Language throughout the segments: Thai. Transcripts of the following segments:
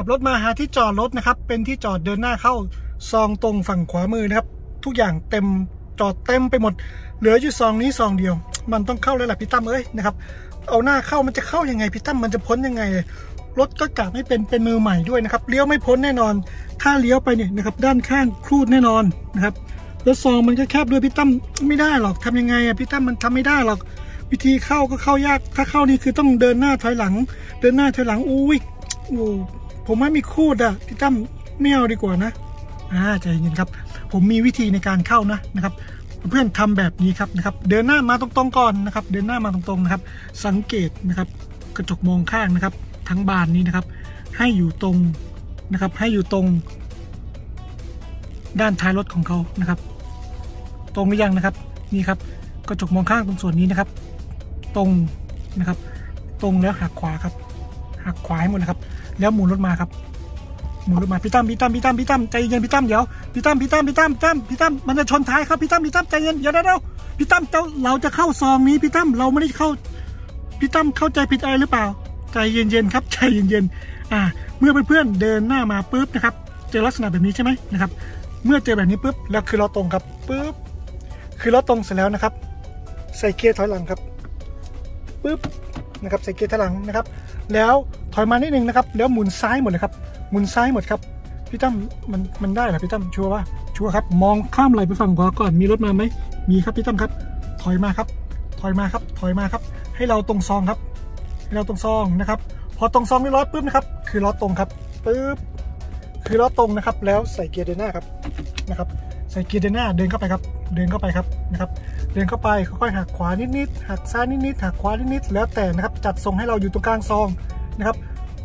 ขับรถมาหาที่จอดรถนะครับ เป็นที่จอดเดินหน้าเข้าซองตรงฝั่งขวามือนะครับ ทุกอย่างเต็มจอดเต็มไปหมด เหลืออยู่ซองนี้ซองเดียว มันต้องเข้าแล้วแหละพี่ตั้มเอ้ยนะครับ เอาหน้าเข้ามันจะเข้ายังไงพี่ตั้มมันจะพ้นยังไง รถก็กลับไม่เป็นเป็นมือใหม่ด้วยนะครับเลี้ยวไม่พ้นแน่นอน ถ้าเลี้ยวไปเนี่ยนะครับด้านข้างครูดแน่นอนนะครับแล้วซองมันก็แคบด้วยพี่ตั้มไม่ได้หรอกทำยังไงอะพี่ตั้มมันทำไม่ได้หรอกวิธีเข้าก็เข้ายากถ้าเข้านี่คือต้องเดินหน้าถอยหลัง เดินหน้าถอยหลังอุ้ยโอ้ ผมว่ามีคูดอะพี่ตั้มไม่เอาดีกว่านะอ่าใจเย็นครับ ผมมีวิธีในการเข้านะนะครับ เพื่อนทำแบบนี้ครับนะครับ เดินหน้ามาตรงๆก่อนนะครับ เดินหน้ามาตรงๆนะครับ สังเกตนะครับ กระจกมองข้างนะครับ ทั้งบานนี้นะครับ ให้อยู่ตรงนะครับ ให้อยู่ตรง ด้านท้ายรถของเขานะครับ ตรงหรือยังนะครับนี่ครับ กระจกมองข้างตรงส่วนนี้นะครับ ตรงนะครับ ตรงแล้วหักขวาครับ หักขวาให้หมดนะครับ แล้วหมุนรถมาครับ หมุนรถมาพี่ตั้มพี่ตั้มพี่ตั้มพี่ตั้มใจเย็นพี่ตั้มเดี๋ยวพี่ตั้มพี่ตั้มพี่ตั้มพี่ตั้มพี่ตั้มมันจะชนท้ายครับพี่ตั้มพี่ตั้มใจเย็นเดี๋ยวเดี๋ยวเดี๋ยวพี่ตั้มเจ้าเราจะเข้าซองนี้พี่ตั้มเราไม่ได้เข้าพี่ตั้มเข้าใจผิดอะไรหรือเปล่า ใจเย็นๆครับใจเย็นๆอ่า เมื่อเพื่อนๆเดินหน้ามาปุ๊บนะครับ เจอลักษณะแบบนี้ใช่ไหมนะครับ เมื่อเจอแบบนี้ปุ๊บแล้วคือเราตรงครับปุ๊บคือเราตรงเสร็จแล้วนะครับ ใส่เกียร์ถอยหลังครับปุ๊บ นะครับใส่เกียร์ถลังนะครับ แล้วถอยมานิดนึงนะครับ แล้วหมุนซ้ายหมดเลยครับ หมุนซ้ายหมดครับพี่ตั้มมันมันได้เหรอพี่ตั้มชัวร์ว่าชัวร์ครับ มองข้ามไหลไปฝั่งขวาก่อนมีรถมาไหมมีครับพี่ตั้มครับ ถอยมาครับ ถอยมาครับ ถอยมาครับ ให้เราตรงซองครับให้เราตรงซองนะครับ พอตรงซองเรียบร้อปุ๊บนะครับ คือล้อตรงครับปุ๊บคือล้อตรงนะครับ แล้วใส่เกียร์เดินหน้าครับนะครับ ใส่เกียร์เดินหน้าเดินเข้าไปครับ เดินเข้าไปครับนะครับเดินเข้าไปค่อยๆหักขวานิดๆหักซ้ายนิดๆหักขวานิดๆแล้วแต่นะครับจัดทรงให้เราอยู่ตรงกลางซองนะครับ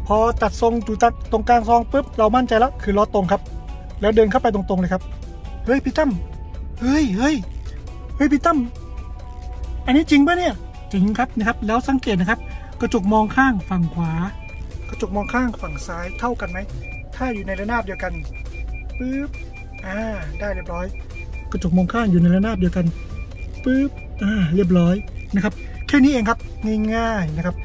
พอจัดทรงอยู่ตรงกลางซองปุ๊บเรามั่นใจแล้วคือล้อตรงครับ แล้วเดินเข้าไปตรงๆเลยครับเฮ้ยพี่ตั้มเฮ้ยเฮ้ยเฮ้ยพี่ตั้มอันนี้จริงปะเนี่ยจริงครับนะครับ แล้วสังเกตนะครับ กระจกมองข้างฝั่งขวา กระจกมองข้างฝั่งซ้ายเท่ากันไหมถ้าอยู่ในระนาบเดียวกันปุ๊บ อ่าได้เรียบร้อย กระจกมองข้างอยู่ในระนาบเดียวกันปุ๊บอ่าเรียบร้อยนะครับแค่นี้เองครับง่ายๆนะครับ